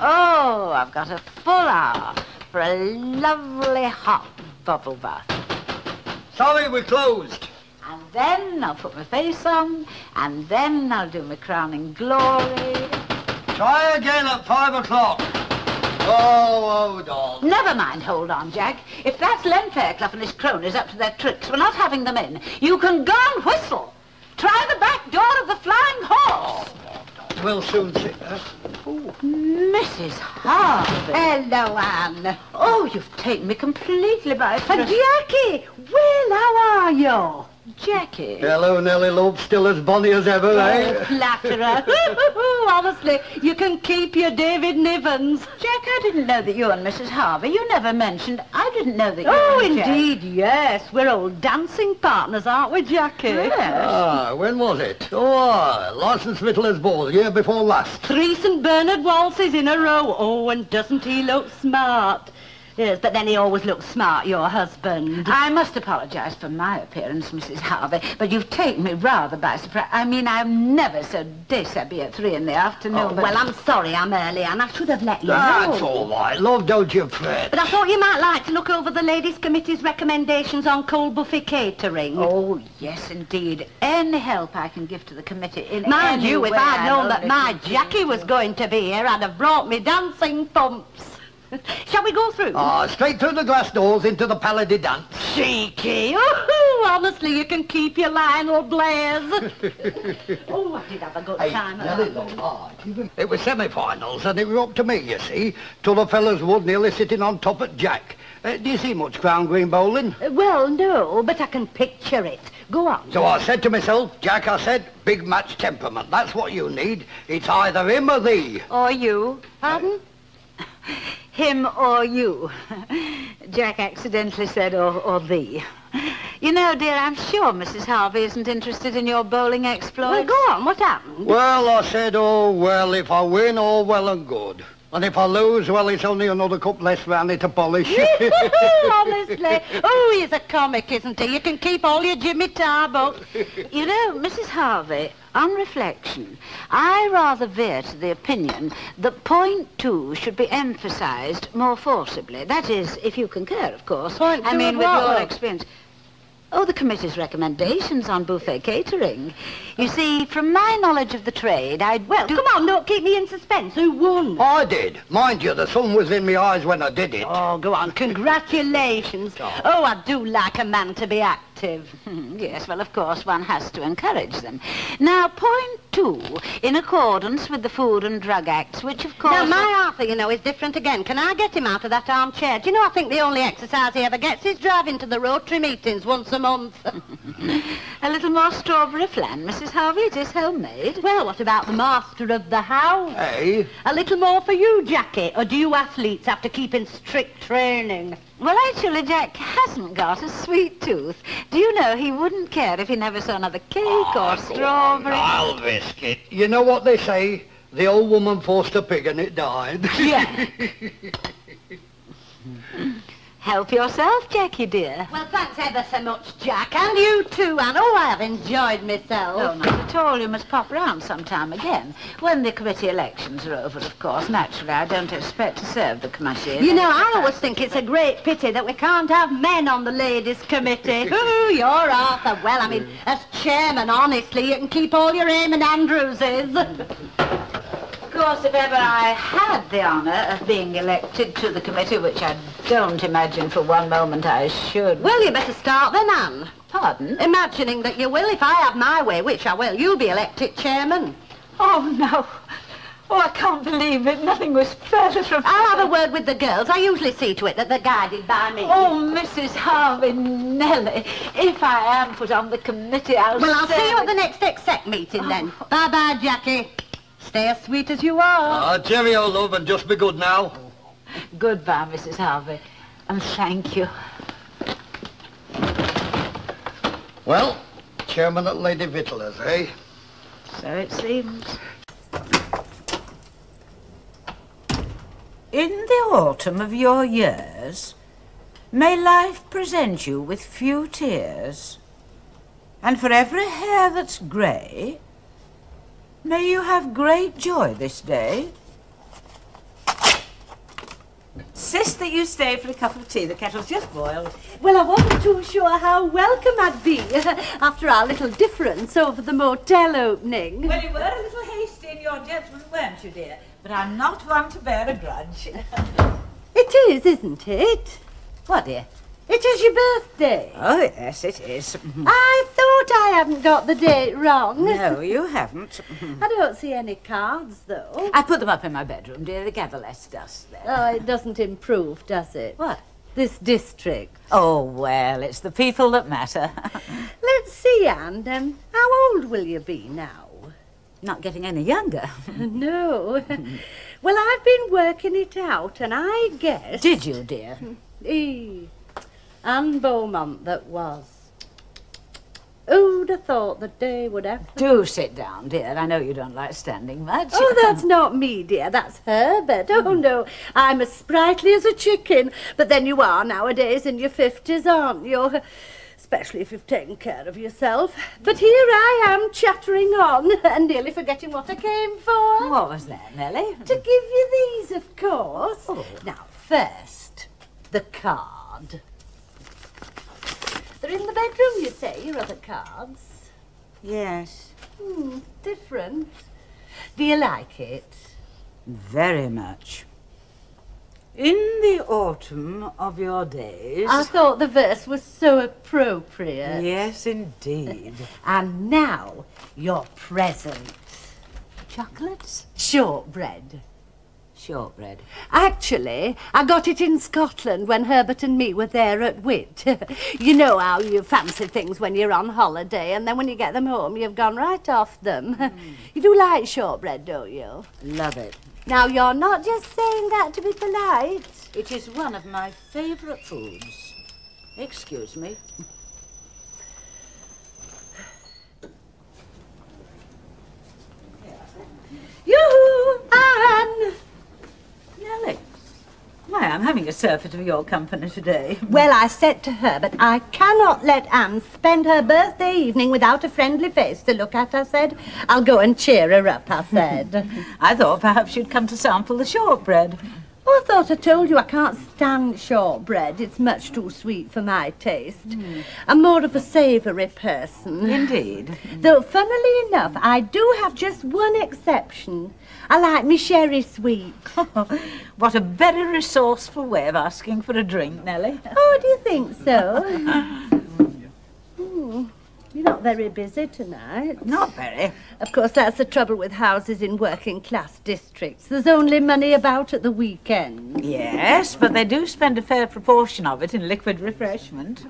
Oh, I've got a full hour for a lovely hot bubble bath. Sorry, we're closed. And then I'll put my face on, and then I'll do my crowning glory. Try again at five o'clock. Oh, oh hold on. Never mind, hold on, Jack. If that's Len Fairclough and his cronies up to their tricks, we're not having them in. You can go and whistle. Try the back door of the Flying Horse. We'll soon see. Uh, Mrs. Harvey. Hello, Anne. Oh, you've taken me completely by surprise. Jackie, well, how are you? Jackie. hello, Nellie Love. Still as bonny as ever, Oh, eh? flatterer. Honestly, you can keep your David Nivens. Jack, I didn't know that you and Mrs. Harvey, you never mentioned, I didn't know that you Oh, and Jack- indeed, yes. We're old dancing partners, aren't we, Jackie? Yes. Ah, when was it? Oh, aye, Licensed Victualler's Ball, year before last. Three St. Bernard waltzes in a row. Oh, and doesn't he look smart? Yes, but then he always looks smart, your husband. I must apologise for my appearance, Mrs. Harvey, but you've taken me rather by surprise. I mean, I'm never so déshabillé at three in the afternoon. Oh, but... well, I'm sorry I'm early, and I should have let you That's know. all right, love, don't you fret. But I thought you might like to look over the Ladies' Committee's recommendations on cold buffet catering. Oh, yes, indeed. Any help I can give to the committee in Mind any you, if I'd known that my Jackie was going to be here, I'd have brought me dancing thumps. Shall we go through? Ah, straight through the glass doors into the Palais Paladie dance. Cheeky. Oh, honestly, you can keep your Lionel Blairs. oh, I did have a good Hey, time. at Nellie that. Love, ah, it was semi-finals and it was up to me, you see, till the fellas were nearly sitting on top at Jack. Uh, do you see much Crown Green bowling? Uh, Well, no, but I can picture it. Go on. So I said to myself, Jack, I said, big match temperament. That's what you need. It's either him or thee. Or you. Pardon? Him or you. Jack accidentally said or, or thee. You know, dear, I'm sure Mrs. Harvey isn't interested in your bowling exploits. Well, go on. What happened? Well, I said, oh, well, if I win, all well and good. And if I lose, well, it's only another cup less round it to polish. Honestly. Oh, he's a comic, isn't he? You can keep all your Jimmy Tarbuck. You know, Mrs. Harvey, on reflection, I rather veer to the opinion that point two should be emphasized more forcibly. That is, if you concur, of course. Point I mean, with what? your experience. Oh, the committee's recommendations on buffet catering. You see, from my knowledge of the trade, I'd... Well, do... come on, don't keep me in suspense. Who won? I did. Mind you, the sun was in my eyes when I did it. Oh, go on. Congratulations. Oh, I do like a man to be active. Yes, well, of course, one has to encourage them. Now, point two, in accordance with the Food and Drug Acts, which, of course... Now, my Arthur, you know, is different again. Can I get him out of that armchair? Do you know, I think the only exercise he ever gets is driving to the Rotary meetings once a month. A little more strawberry flan, Mrs. Harvey. It is homemade. well, what about the master of the house? Hey? A little more for you, Jackie, or do you athletes have to keep in strict training? Well, actually, Jack hasn't got a sweet tooth. Do you know he wouldn't care if he never saw another cake or oh, strawberry? I'll risk it. You know what they say? The old woman forced a pig and it died. Yeah. Help yourself, Jackie, dear. Well, thanks ever so much, Jack. And you too, Anne. Oh, I have enjoyed myself. Oh, not at all. You must pop round sometime again. When the committee elections are over, of course. Naturally, I don't expect to serve the committee. You know, I always think it's a great pity that we can't have men on the ladies' committee. Ooh, you're Arthur. Well, I mean, as chairman, honestly, you can keep all your Eamon Andrewses. Of course, if ever I had the honour of being elected to the committee, which I don't imagine for one moment I should. Well, you better start then, Anne. Pardon? Imagining that you will, if I have my way, which I will, you'll be elected chairman. Oh, no. Oh, I can't believe it. Nothing was further from... I'll have a word with the girls. I usually see to it that they're guided by me. Oh, Mrs. Harvey, Nellie, if I am put on the committee, I'll Well, I'll see you at the next exec meeting then. Oh. Bye-bye, Jackie. Stay as sweet as you are. Ah, cheerio, love, and just be good now. Goodbye, Mrs. Harvey, and thank you. Well, chairman at Lady Victualler's, eh? So it seems. In the autumn of your years, may life present you with few tears, and for every hair that's grey, may you have great joy this day. Insist that you stay for a cup of tea. The kettle's just boiled. Well, I wasn't too sure how welcome I'd be after our little difference over the motel opening. Well, you were a little hasty in your judgment, weren't you, dear? But I'm not one to bear a grudge. It is, isn't it? what, dear? It is your birthday. Oh, yes, it is. I thought I hadn't got the date wrong. no, you haven't. I don't see any cards, though. I put them up in my bedroom, dear. They gather less dust there. Oh, it doesn't improve, does it? What? This district. Oh, well, it's the people that matter. Let's see, Anne. Um, how old will you be now? not getting any younger. no. well, I've been working it out, and I guess... Did you, dear? Eh, Anne Beaumont that was. Who'd have thought the day would have... Do sit down, dear. I know you don't like standing much. Oh, that's not me, dear. That's Herbert. Oh, hmm. no. I'm as sprightly as a chicken. But then you are nowadays in your fifties, aren't you? Especially if you've taken care of yourself. But here I am chattering on and nearly forgetting what I came for. What was that, Nellie? To give you these, of course. Oh. Now, first, the card. They're in the bedroom, you say, your other cards. Yes. Hmm, different. Do you like it? Very much. In the autumn of your days. I thought the verse was so appropriate. Yes, indeed. And now, your present. Chocolates? Shortbread. Shortbread. Actually, I got it in Scotland when Herbert and me were there at Wit. you know how you fancy things when you're on holiday, and then when you get them home, you've gone right off them. you do like shortbread, don't you? Love it. Now, you're not just saying that to be polite. It is one of my favourite foods. Excuse me. Yoo-hoo! Anne! Nellie. Why, I'm having a surfeit of your company today. Well, I said to her, but I cannot let Anne spend her birthday evening without a friendly face to look at, I said. I'll go and cheer her up, I said. I thought perhaps you'd come to sample the shortbread. Oh, I thought I told you I can't stand shortbread. It's much too sweet for my taste. Hmm. I'm more of a savoury person. Indeed. Though, funnily enough, I do have just one exception. I like me sherry sweet. what a very resourceful way of asking for a drink, Nellie. Oh, do you think so? You're not very busy tonight. Not very. Of course, that's the trouble with houses in working class districts. There's only money about at the weekend. Yes, but they do spend a fair proportion of it in liquid refreshment.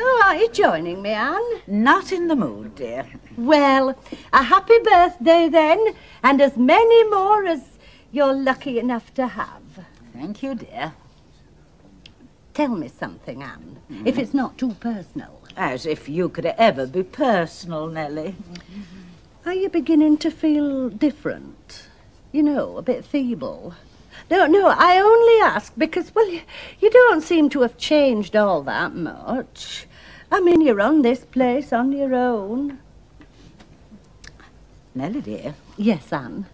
Oh, are you joining me, Anne? Not in the mood, dear. Well, a happy birthday then, and as many more as you're lucky enough to have. Thank you, dear. Tell me something, Anne, if mm-hmm. it's not too personal. As if you could ever be personal, Nellie. Are you beginning to feel different? You know, a bit feeble? No, no, I only ask because, well, you, you don't seem to have changed all that much. I mean, you're on this place on your own. Nellie, dear, Yes, Anne.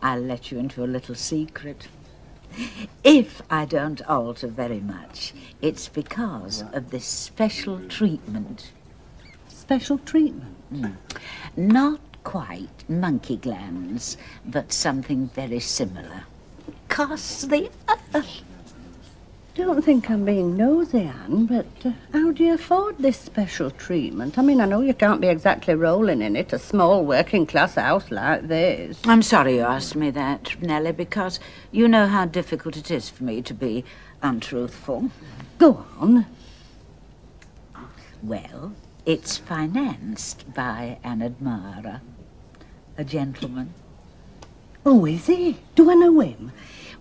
I'll let you into a little secret. If I don't alter very much, it's because of this special treatment. Special treatment. Hmm. Not quite monkey glands, but something very similar. Costs the earth. Don't think I'm being nosy, Anne, but uh, how do you afford this special treatment? I mean, I know you can't be exactly rolling in it, a small working class house like this. I'm sorry you asked me that, Nellie, because you know how difficult it is for me to be untruthful. Go on. Well, it's financed by an admirer, a gentleman. Oh, is he? Do I know him?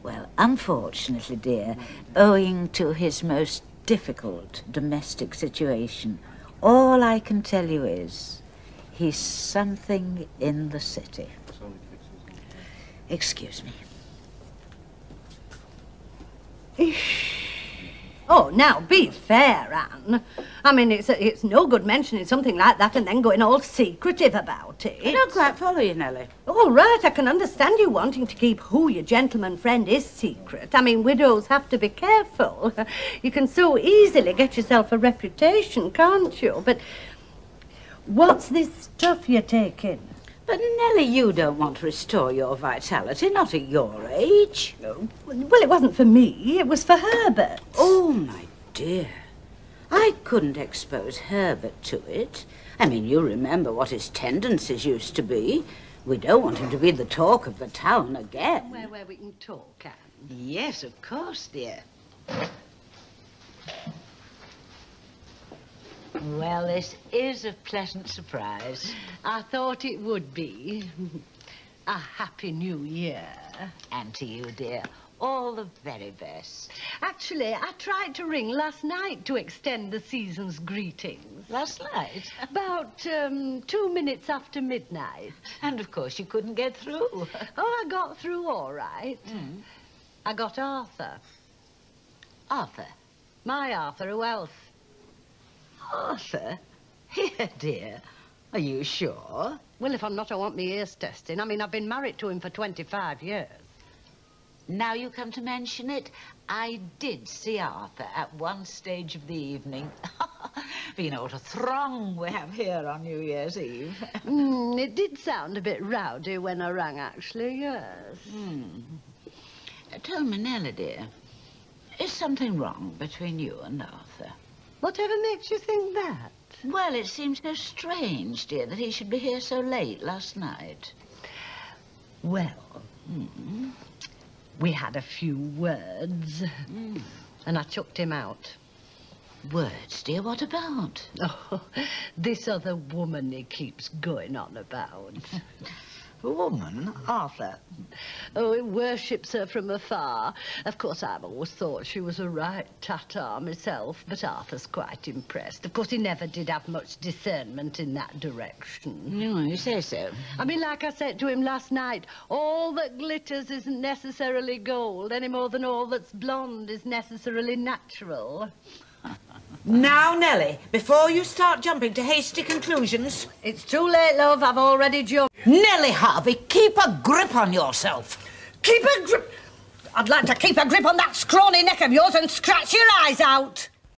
Well, unfortunately, dear, owing to his most difficult domestic situation, all I can tell you is he's something in the city. Excuse me. Oh, now be fair, Anne. I mean, it's, it's no good mentioning something like that and then going all secretive about it. I don't quite follow you, Nellie. All right, I can understand you wanting to keep who your gentleman friend is secret. I mean, widows have to be careful. You can so easily get yourself a reputation, can't you? But what's this stuff you're taking? But Nellie, you don't want to restore your vitality, not at your age. Well, it wasn't for me. It was for Herbert. Oh, my dear. I couldn't expose Herbert to it. I mean, you remember what his tendencies used to be. We don't want him to be the talk of the town again. Where, where we can talk, Anne. Yes, of course, dear. Well, this is a pleasant surprise. I thought it would be. A happy new year. And to you, dear, all the very best. Actually, I tried to ring last night to extend the season's greetings. Last night? About um, two minutes after midnight. And of course you couldn't get through. Oh, I got through all right. Mm. I got Arthur. Arthur. My Arthur, who else? Arthur? Here, dear. Are you sure? Well, if I'm not, I want me ears testing. I mean, I've been married to him for 25 years. Now you come to mention it, I did see Arthur at one stage of the evening. but you know what a throng we have here on New Year's Eve. Mm, it did sound a bit rowdy when I rang, actually, yes. Hmm. Uh, Tell me, Nellie, dear, is something wrong between you and Arthur? Whatever makes you think that? Well, it seems so strange, dear, that he should be here so late last night. Well, Hmm. We had a few words, Hmm. and I chucked him out. Words, dear, what about? Oh, this other woman he keeps going on about. A woman, Arthur. Oh, he worships her from afar. Of course, I've always thought she was a right tatar myself, but Arthur's quite impressed. Of course, he never did have much discernment in that direction. No, you say so. I mean, like I said to him last night, all that glitters isn't necessarily gold, any more than all that's blonde is necessarily natural. Now, Nellie, before you start jumping to hasty conclusions, It's too late, love. I've already jumped. Nellie Harvey, keep a grip on yourself. Keep a grip. I'd like to keep a grip on that scrawny neck of yours and scratch your eyes out.